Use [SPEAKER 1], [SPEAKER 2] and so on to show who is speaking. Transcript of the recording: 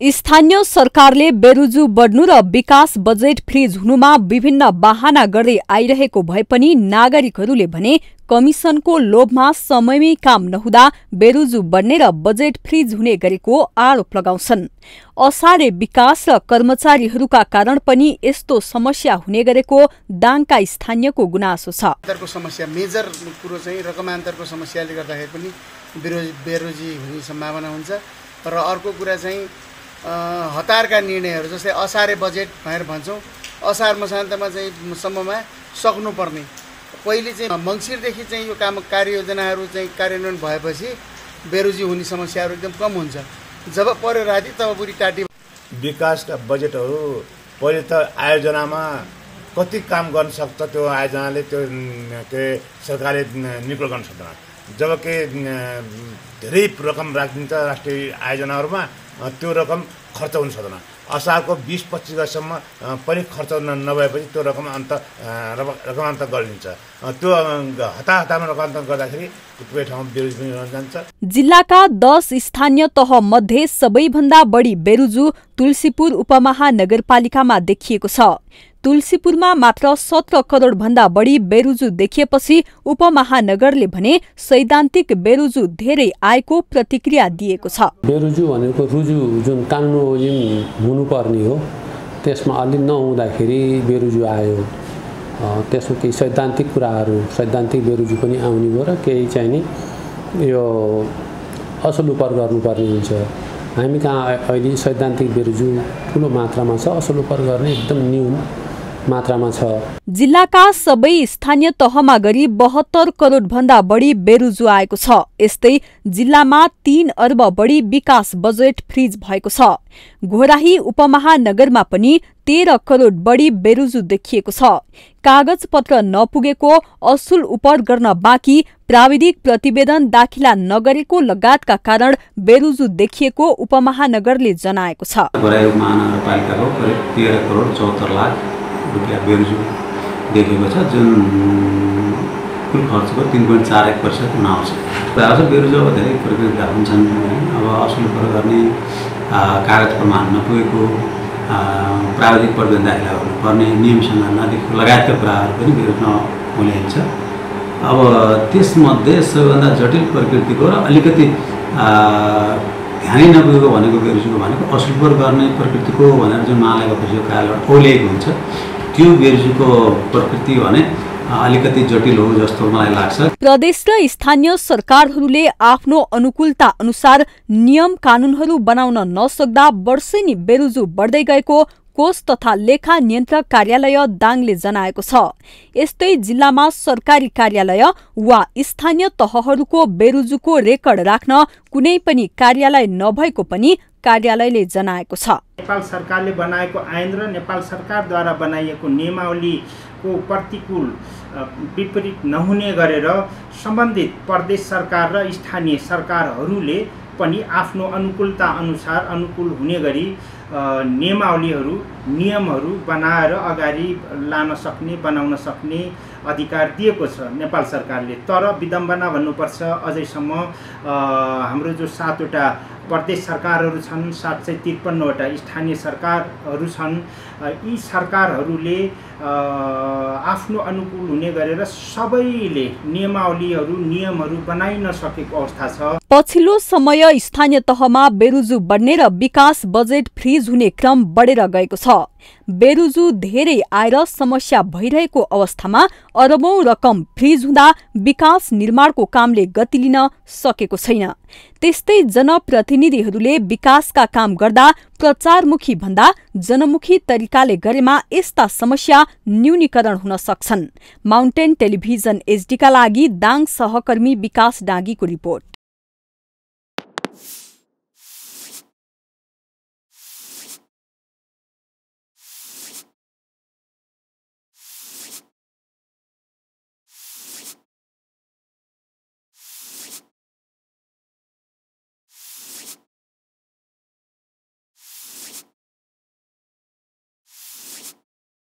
[SPEAKER 1] स्थानीय सरकारले बेरुजु बढ्नु र विकास बजेट फ्रिज हुनुमा विभिन्न बाहना गर्दै आइरहेको भए पनि नागरिकहरूले भने कमिसनको लोभमा समयमै काम नहुँदा बेरुजु बढ्ने र बजेट फ्रिज हुने गरेको आरोप लगाउँछन्। असारे विकास र कर्मचारीहरूका कारण पनि यस्तो समस्या हुने गरेको दाङका स्थानीयको गुनासो छ।
[SPEAKER 2] समस्या मेजर कुरो चाहिँ रकमान्तरको समस्याले गर्दाखेरि पनि बेरोजी हुने सम्भावना हुन्छ। र अर्को कुरा चाहिँ हतारका निर्णयहरू जस्तै असारे बजेट भनेर भन्छौँ। असार मसान्तमा चाहिँ सम्ममा सक्नुपर्ने। पहिले चाहिँ मङ्सिरदेखि चाहिँ यो काम कार्ययोजनाहरू चाहिँ कार्यान्वयन भएपछि बेरोजी हुने समस्याहरू एकदम कम हुन्छ। जब पर्यो राति तब बुढी टाटी
[SPEAKER 3] विकासका बजेटहरू पहिले त आयोजनामा कति काम गर्न सक्छ त्यो आयोजनाले त्यो के सरकारले निकुल गर्न सक्दैन। जब के धेरै रकम राखिदिन्छ राष्ट्रिय आयोजनाहरूमा त्यो रकम खर्च हुन सक्दैन। असारको बिस पच्चिस गतिसम्म पनि खर्च नभएपछि त्यो रकम अन्त रकम अन्त गरिदिन्छ त्यो हता हतारमा रकम गर्दाखेरि कतिपय ठाउँमा बेरुजु जान्छ।
[SPEAKER 1] जिल्लाका दस स्थानीय तह मध्ये सबैभन्दा बढी बेरुजु तुलसीपुर उपमहानगरपालिकामा देखिएको छ। तुलसीपुरमा मात्र सत्र करोड भन्दा बढी बेरुजु देखिएपछि उपमहानगरले भने सैद्धान्तिक बेरुजु धेरै आएको प्रतिक्रिया दिएको छ।
[SPEAKER 4] बेरुजु भनेको रुजु जुन कानुन हुनुपर्ने हो त्यसमा अलि नहुँदाखेरि बेरुजु आयो। त्यसमा केही सैद्धान्तिक कुराहरू सैद्धान्तिक बेरुजु पनि आउने भयो र केही चाहिँ नि यो असल उपर गर्नुपर्ने हुन्छ। हामी कहाँ अहिले सैद्धान्तिक बेरुजु ठुलो मात्रामा छ असल उपर गर्ने एकदम न्यून। मात्रामा छ।
[SPEAKER 1] जिल्लाका सबै स्थानीय तहमा गरी बहत्तर करोड भन्दा बढी बेरुजु आएको छ। यस्तै जिल्लामा तीन अर्ब बढी विकास बजेट फ्रिज भएको छ। घोराही उपमहानगरमा पनि तेह्र करोड बढी बेरुजु देखिएको छ। कागज पत्र नपुगेको असुल उपर गर्न बाँकी प्राविधिक प्रतिवेदन दाखिला नगरेको लगायतका कारण बेरुजु देखिएको उपमहानगरले जनाएको छ।
[SPEAKER 5] रुपियाँ बेरुजु देखेको छ जुन कुल खर्चको तिन पोइन्ट चार एक प्रतिशत हुन आउँछ। बेरुजु अब धेरै प्रक्रिया हुन्छन् अब असुल गर्ने कागज प्रमाण नपुगेको प्राविधिक प्रतिवेदन दाखिला गर्नुपर्ने नियमसँग नदेखि लगायतका कुराहरू पनि बेरुजमा मूल्याइन्छ अब त्यसमध्ये सबैभन्दा जटिल प्रकृतिको र अलिकति ध्यानै नपुगेको भनेको बेरुजुको भनेको असुलपर गर्ने प्रकृतिको भनेर जुन महानगरपालिका कार्यालय ओलिएको हुन्छ त्यो प्रकृति भने अलिकति जटिल हो जस्तो मलाई लाग्छ।
[SPEAKER 1] प्रदेश र स्थानीय सरकारहरूले आफ्नो अनुकूलता अनुसार नियम कानुनहरू बनाउन नसक्दा वर्षेनी बेरुजु बढ्दै गएको कोष तथा लेखा नियन्त्रक कार्यालय दाङले जनाएको छ। यस्तै जिल्लामा सरकारी कार्यालय वा स्थानीय तहहरूको बेरुजुको रेकर्ड राख्न कुनै पनि कार्यालय नभएको पनि कार्यालयले जनाएको छ।
[SPEAKER 6] नेपाल सरकारले बनाएको ऐन र नेपाल सरकारद्वारा बनाइएको नियमावलीको प्रतिकूल विपरीत नहुने गरेर सम्बन्धित प्रदेश सरकार र स्थानीय सरकारहरूले पनि आफ्नो अनुकूलता अनुसार अनुकूल हुने गरी नियमावलीहरू नियमहरू बनाएर अगाडि लान सक्ने बनाउन सक्ने अधिकार दिएको छ नेपाल सरकारले। तर विडम्बना भन्नुपर्छ अझैसम्म हाम्रो जो सातवटा प्रदेश सरकारहरू छन् सात सय त्रिपन्नवटा स्थानीय सरकारहरू छन् यी सरकारहरूले आफ्नो अनुकूल हुने गरेर सबैले नियमावलीहरू नियमहरू बनाइ नसकेको अवस्था छ।
[SPEAKER 1] पछिल्लो समय स्थानीय तहमा बेरुजु बढ्ने र विकास बजेट फ्रिज हुने क्रम बढेर गएको छ। बेरुजु धेरै आएर समस्या भइरहेको अवस्थामा अरबौं रकम फ्रिज हुँदा विकास निर्माणको कामले गति लिन सकेको छैन। त्यस्तै जनप्रतिनिधिहरूले विकासका काम गर्दा प्रचारमुखी भन्दा जनमुखी तरिकाले गरेमा यस्ता समस्या न्यूनीकरण हुन सक्छन्। माउन्टेन टेलिभिजन एचडीका लागि दाङ सहकर्मी विकास डाँगीको रिपोर्ट।